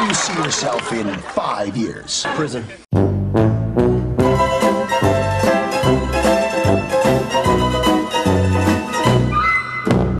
do you see yourself in five years? Prison.